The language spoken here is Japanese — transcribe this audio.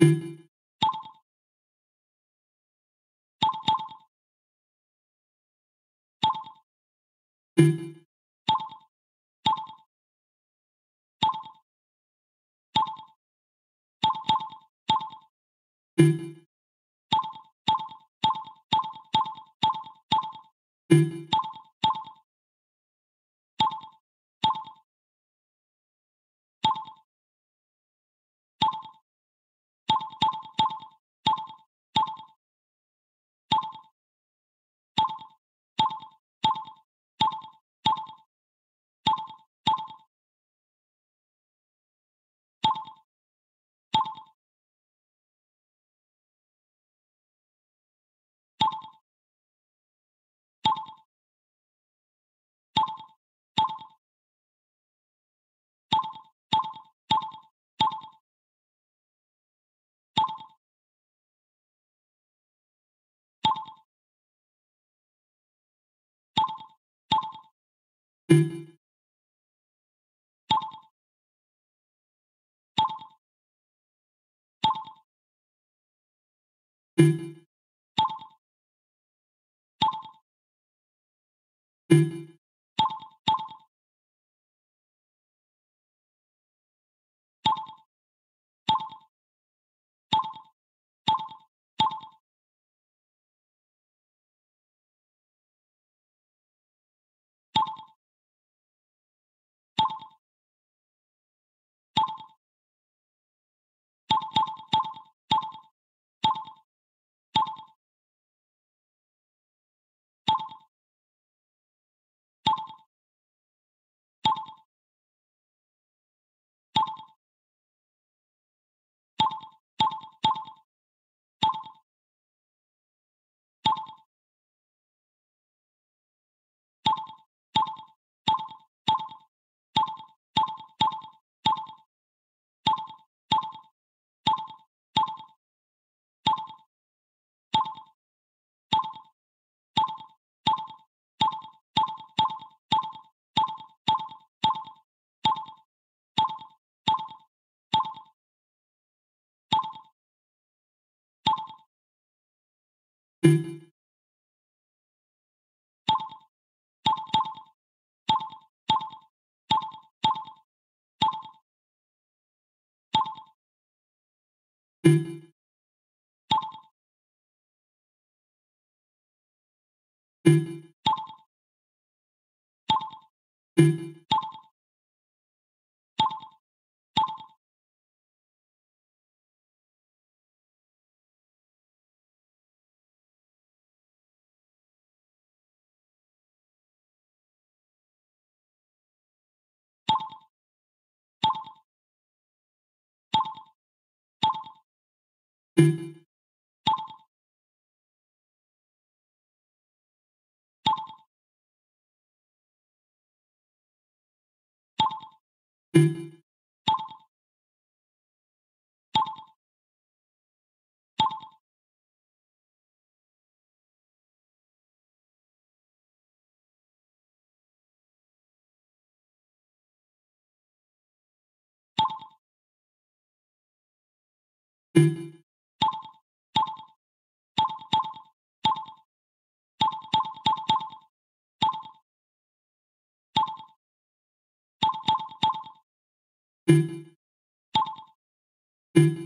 you thank you thank you thank you